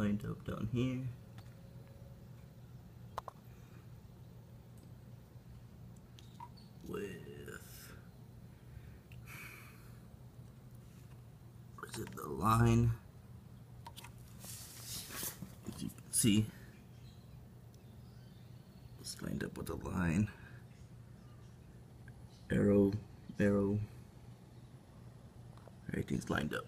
Lined up down here. With is it the line? As you can see, it's lined up with the line. Arrow, arrow. Everything's lined up.